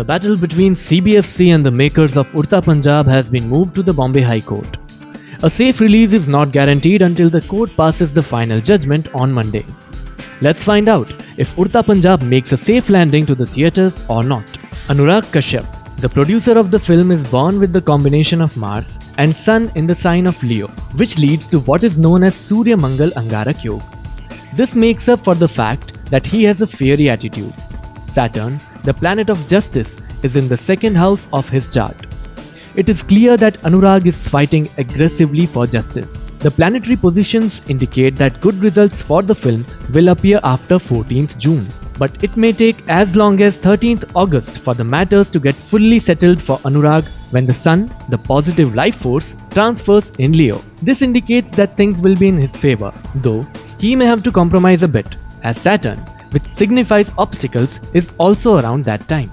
The battle between CBFC and the makers of Udta Punjab has been moved to the Bombay High Court. A safe release is not guaranteed until the court passes the final judgment on Monday. Let's find out if Udta Punjab makes a safe landing to the theatres or not. Anurag Kashyap, the producer of the film, is born with the combination of Mars and Sun in the sign of Leo, which leads to what is known as Surya Mangal Angarak Yoga. This makes up for the fact that he has a fiery attitude. Saturn, the planet of justice, is in the second house of his chart. It is clear that Anurag is fighting aggressively for justice. The planetary positions indicate that good results for the film will appear after 14th June, but it may take as long as 13th August for the matters to get fully settled for Anurag when the Sun, the positive life force, transfers in Leo. This indicates that things will be in his favor, though he may have to compromise a bit, as Saturn, which signifies obstacles, is also around that time.